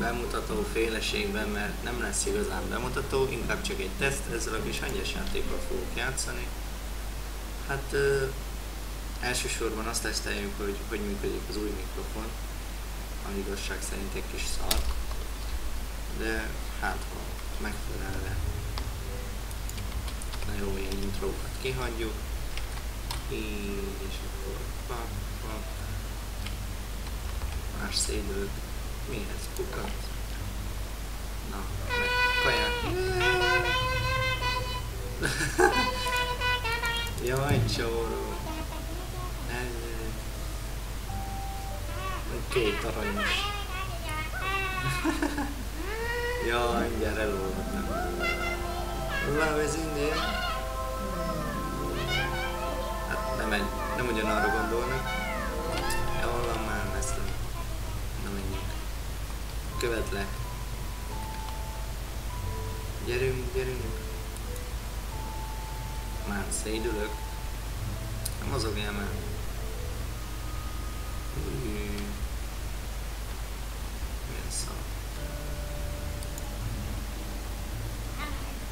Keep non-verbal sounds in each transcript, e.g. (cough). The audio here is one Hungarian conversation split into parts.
bemutató féleségben, mert nem lesz igazán bemutató, inkább csak egy teszt, ezzel a kis hangyas játékkal fogok játszani. Hát ö, elsősorban azt teszteljük, hogy hogy működik az új mikrofon, ami igazság szerint egy kis szar, de hát ha megfelelne. Na jó, ilyen intrókat kihagyjuk, így, és akkor pa, pa, más szédők, mihez kukat, na, meg kaját. (laughs) Jaj, csóró. Ez... Két aranyos. (laughs) Jaj, gyere lógatnak. Love is in there. Hát nem, egy, nem ugyanarra gondolnak. Követlek. Gyerünk, gyerünk. Már szédülök. Mozogjál már. Milyen szar.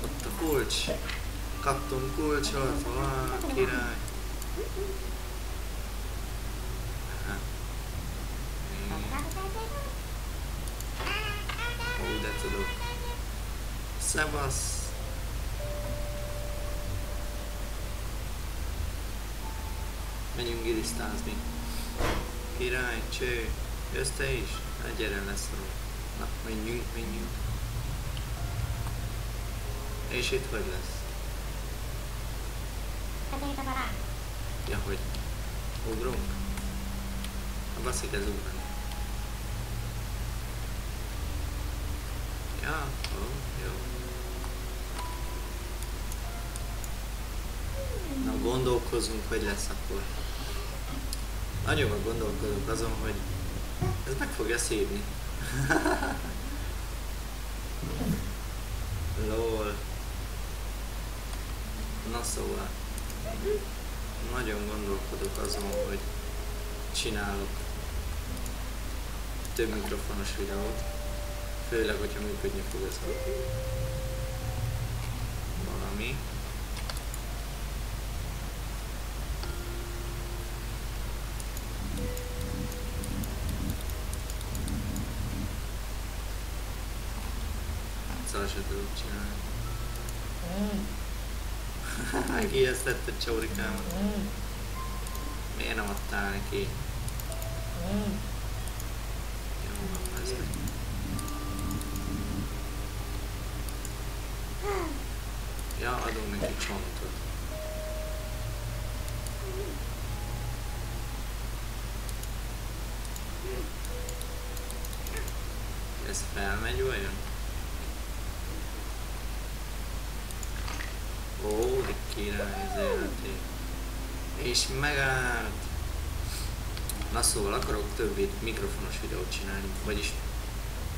Ott a kulcs. Kaptunk kulcsot, vá, király. Hát. Ó, de tudok. Szevasz. Menjünk gilisztázni. Király, cső. Jössz te is? Hát gyere lesz Na, menjünk, menjünk. És itt hogy lesz? Ja, hogy ugrunk? A baszik ez ugrani. Ó, jó. Na gondolkozunk, hogy lesz akkor. Nagyon gondolkodok azon, hogy ez meg fogja szívni. (laughs) Lol. Na szóval. Nagyon gondolkodok azon, hogy csinálok több mikrofonos videót. Főleg, hogyha működni fog ez a valami. Szóval se tudok csinálni. (laughs) Megijesztett a csórikámat. Miért nem adtál neki? Jó van, ez meg. Ja, adunk neki csontot. Ez felmegy vajon? Ó, de király az életét. És megállt. Na szóval akarok több mikrofonos videót csinálni, vagyis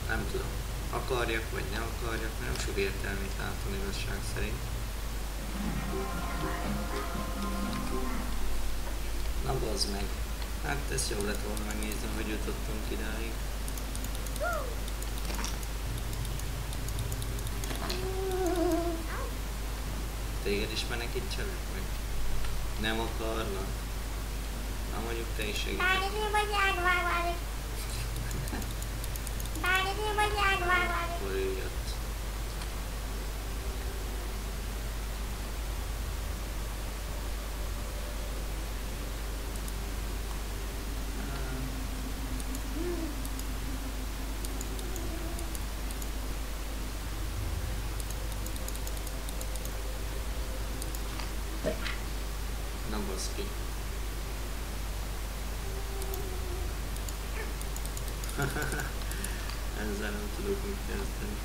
nem tudom. Akarjak, vagy nem akarjak, nem sok értelmét látom igazság szerint. Na bazd meg. Hát ez jó lett volna megnézni, hogy jutottunk idáig. Téged is menekítsenek meg? Nem akarnak? Na mondjuk te is segítek. (laughs) Akkor ő jött. Na baszki. (laughs) Ezzel nem tudok mit kezdeni.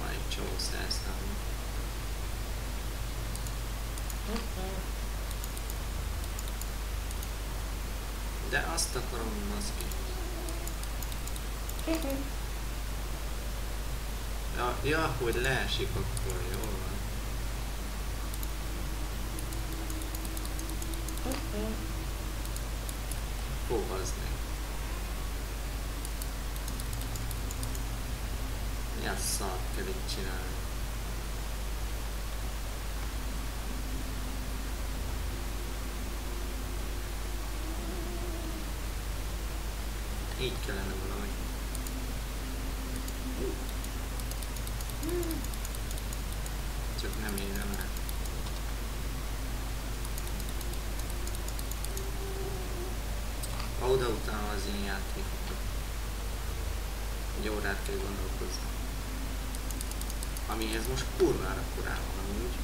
Van egy csomó szerszám. De azt akarom, baszki. (laughs) Ja, ja, hogy leesik akkor, jó van. Fogazni. Mi a szart kell itt csinálni? Így kellene valahogy. Csak nem érem el. Ha oda utána az én játékokat. Egy órát kell gondolkozni. Amihez most kurvára korán van amúgy.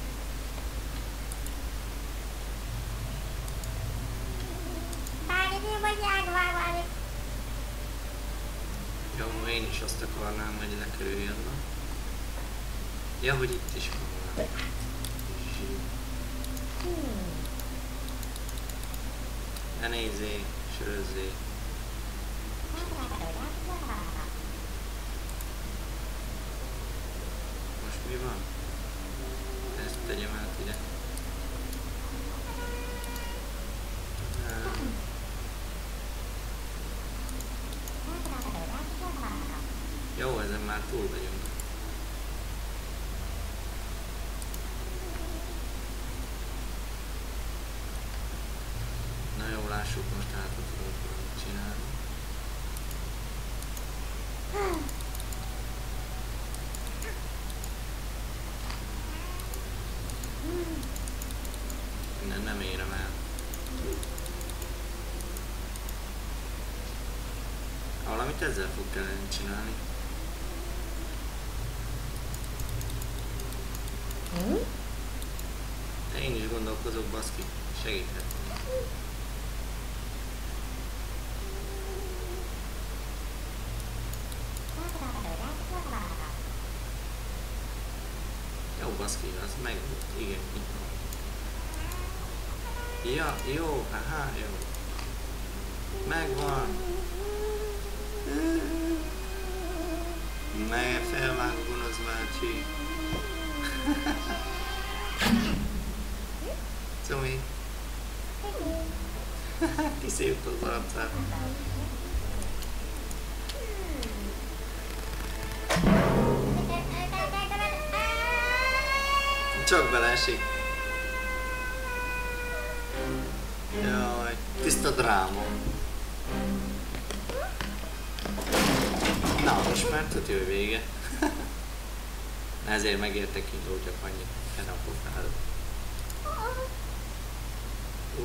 Jó, én is azt akarnám, hogy lekerüljön. Ja, hogy itt is van. Zsí. Ne nézzé, sörözzé. Most mi van? Ezt tegyem át ide. Jó, ezen már túl vagyunk. Na jó, lássuk most át, hogy valamit csinálni. Nem, nem érem el. Valamit ezzel fog kellene csinálni. De én is gondolkozok, baszki, segíthet. Baszki, az meg. Igen, így van. Ja, jó, haha, jó. Megvan. Meg felvág a gonosz bácsi. (laughs) Cumi. (laughs) Kiszívt az arcát. Csak beleesik. Jaj, tiszta dráma. Na, most már tudja, hogy vége. (laughs) Ezért megérte indul csak annyit, hogy a pofád. Ú.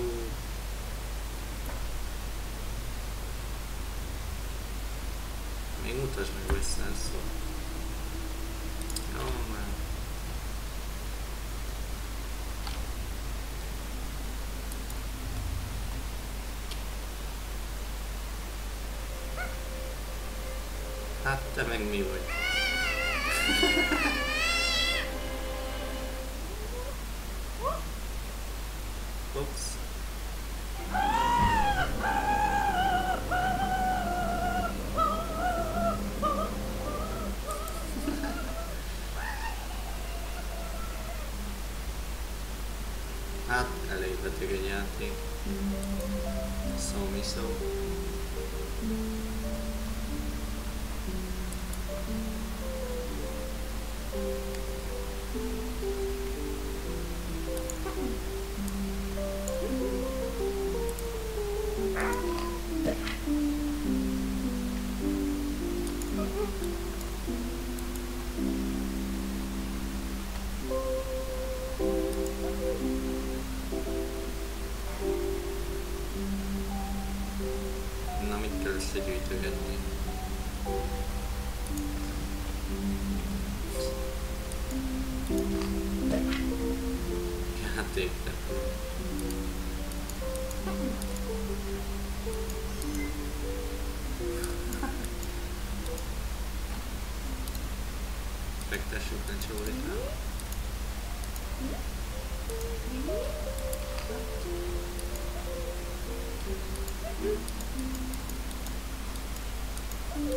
Még mutasd meg vissza szó. Jó, már. Hát te meg mi vagy? Ups. Hát, elég beteg egy játék. Szó mi surgery to me. Can't (laughs) take that. (laughs) Expect that should control it now. Na még.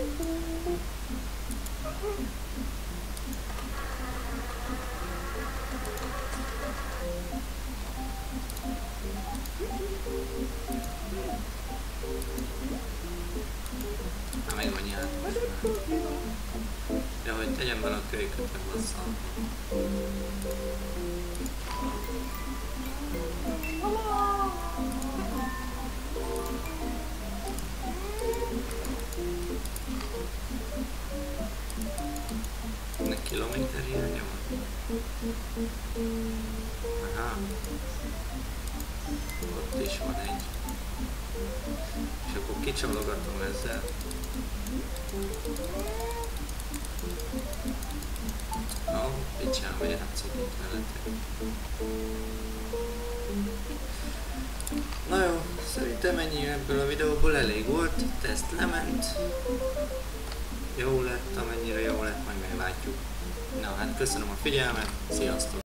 De hogy tegyem bele a kölyköt. Kicsalogatom ezzel. Ó, picsába játszik itt veletek. Na jó, szerintem ennyi ebből a videóból elég volt, teszt lement. Jó lett, amennyire jó lett, majd meglátjuk. Na hát köszönöm a figyelmet, sziasztok!